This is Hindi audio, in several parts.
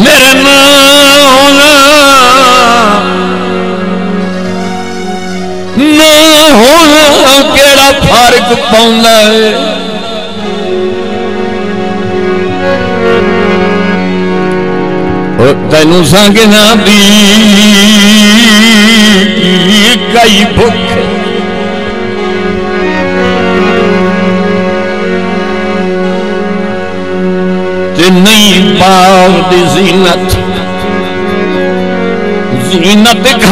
मेरे नाम ना होना केड़ा फ़र्क पौंदा है तेन संगना दी कई भुख ते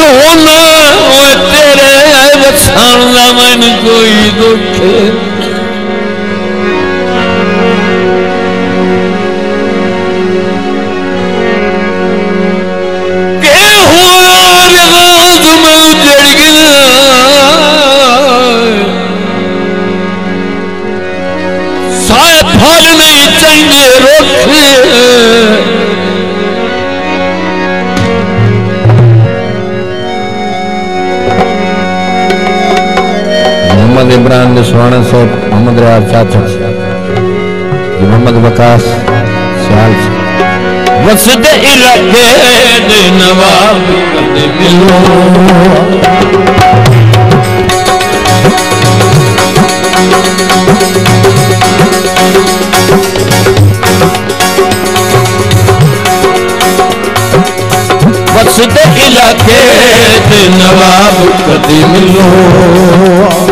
होना ओए तेरे वसान मन कोई दुख। के फल नहीं चंगे रुख। मोहम्मद निस्वाना साहब मोहम्मद रियाज चाचा मोहम्मद वकास सियाल वसद इलाके दे नवाब कदे मिलो। वसद इलाके दे नवाब कदे मिलो।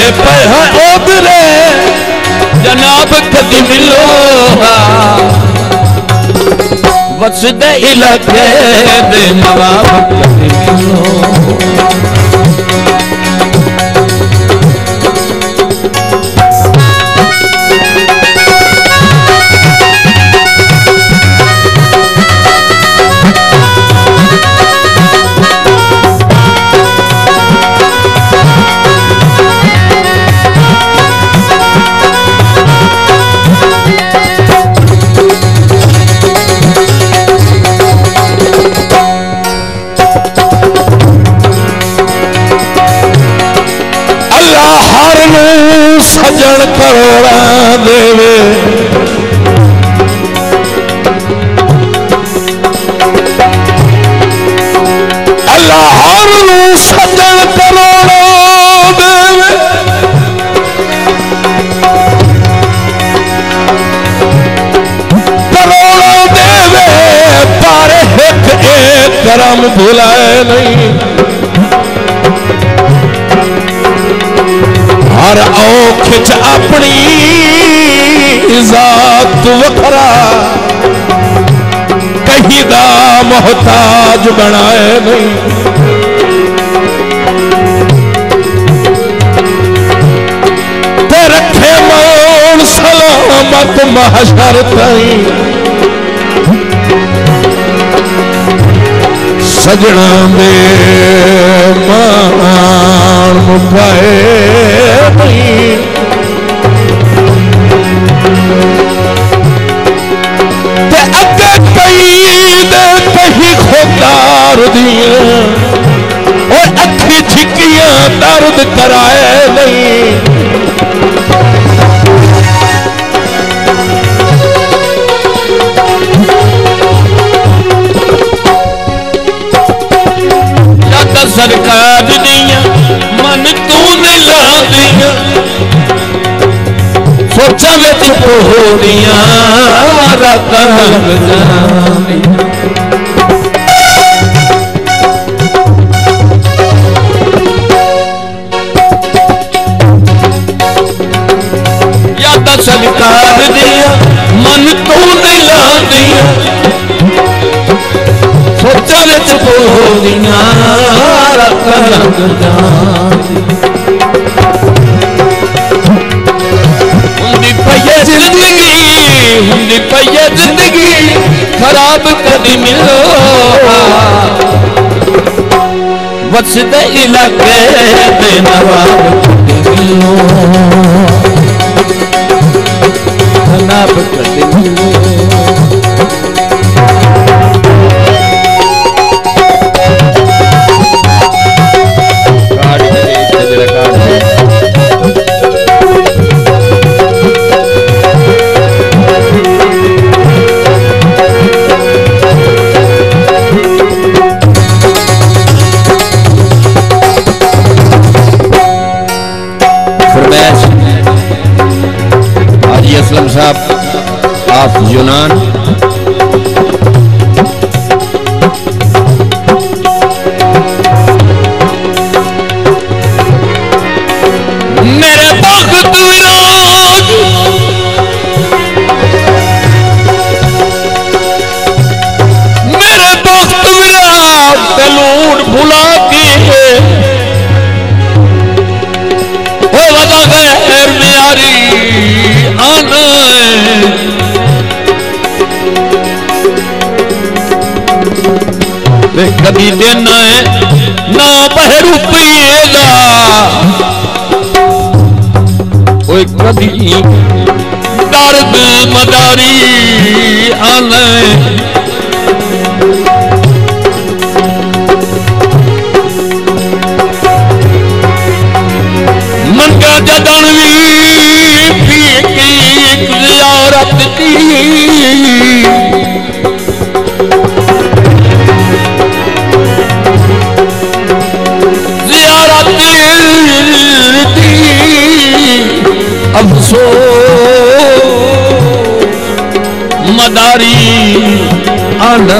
ओदरे पर ओदरे जनाब कदी मिलो वसदे इलाके नवाब कदी मिलो भुलाए नहीं। हर औख च अपनी जात वखरा। कहीं दा मोहताज बनाए नहीं। रखे मान सलामत महशर ताई। ते अगे कई दे कहीं खोदार दिए और अखी छिकियां दर्द कराए ਤਾਂ ਸਰਕਾਰ ਦੀਆਂ ਮਨ ਤੂੰ ਨੇ ਲਾ ਦੀਆਂ ਸੋਚਾਂ ਵਿੱਚ ਪੋਹੜੀਆਂ ਰਾਤਾਂ ਲੰਘ ਸਰਕਾਰ ਦੀਆਂ ਮਨ ਤੋਂ ਦਿਲਾਂ ਦੀਆਂ ਸੋਚਾਂ ਵਿੱਚ ਪੋਦੀਆਂ ਰਾਤਾਂ ਲੰਘ ਜਾਂਦੀ ਹੁੰਦੀ ਪਈਏ ਜ਼ਿੰਦਗੀ ਹੁੰਦੀ ਪਈਏ ਜ਼ਿੰਦਗੀ ਖਰਾਬ ਕਦੀ ਮਿਲੋ ਵਸਦੇ ਇਲਾਕੇ ਦੇ ਨਵਾਬ ਕਦੀ ਮਿਲੋ ਨਵਾਬ ਕਦੀ यूनान नबी देना ना बहरू पिएगा। ओए कदी दर्द मदारी आले मंगा जदन भी पी की मदारी आना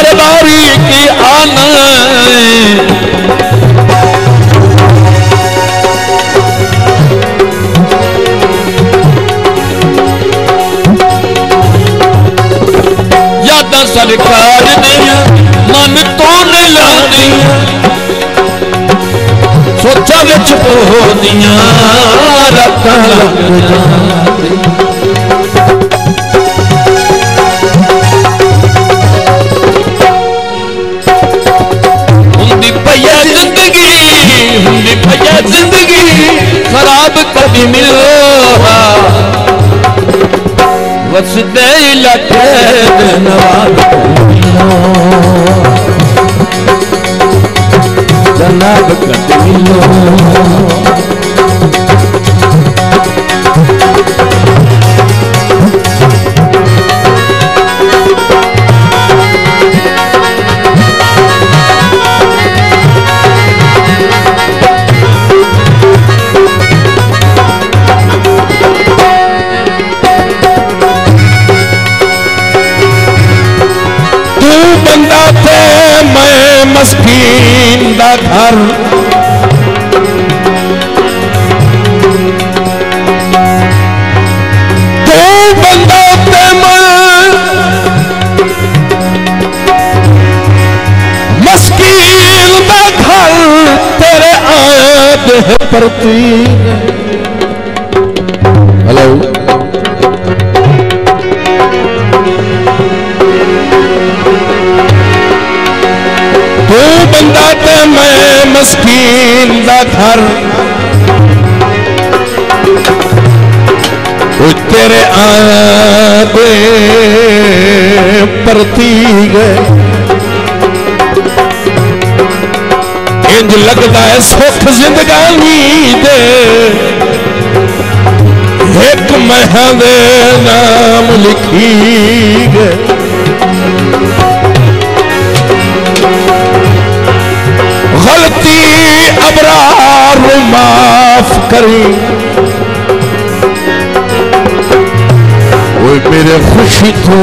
दरबारी की आन याद सरकार ने, मन तो न लानी सोचा बिच बोदियाँ रखा लग ज़िंदगी खराब कभी मिलो वसते लगे धनवाद जनाब कभी मिलो करती। हेलो तू बंदा तो मैं मस्कीन का थर तेरे आदे परती इंज लगता है सुख जिंदगानी दे। एक महा नाम लिखी गए गलती अबरार माफ़ करी। मेरे खुशी तो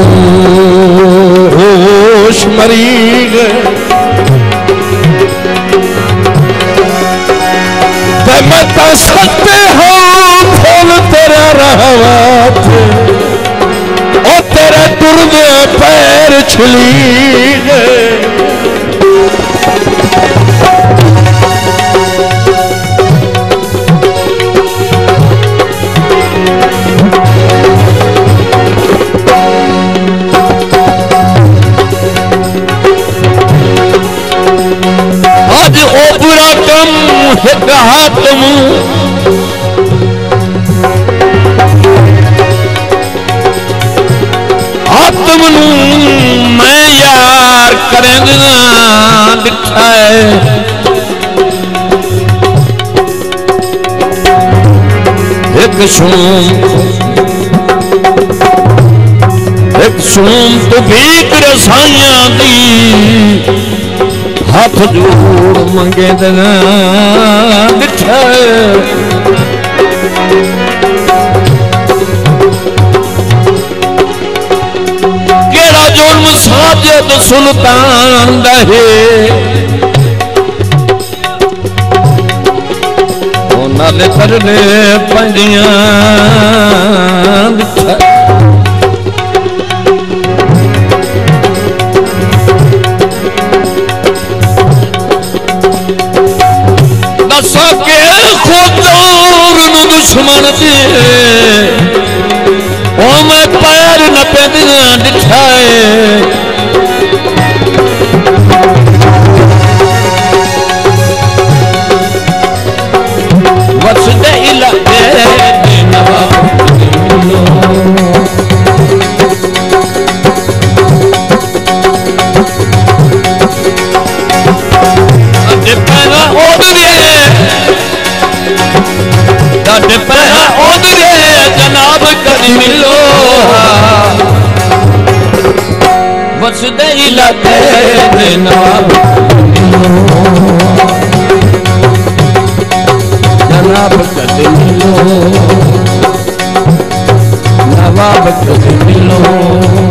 होश मरी गए ते तो सकते हो फूल तेरा रहवत ओ तेरा टुरदे पैर छिली गए बुरा कम है कहा तुम? आत्म मैं यार करेंगे दिखाए एक सुन तो- एक सुन तो भीख रसाइया दी। ਹੱਥ ਜੋੜ ਮੰਗੇ ਦਿਨ ਦਿੱਠਾ ਕਿਹੜਾ ਜੁਰਮ ਸਾਜਦ ਸੁਲਤਾਨ ਦਾ ਹੈ ਉਹ ਨਾਲੇ ਕਰਨੇ ਪੰਡੀਆਂ ਦਿੱਠਾ दुश्मन ओ मैं पैर न पैदा ॾिठा सुधरी लाते जनाब कद मिलो नवाब कद मिलो।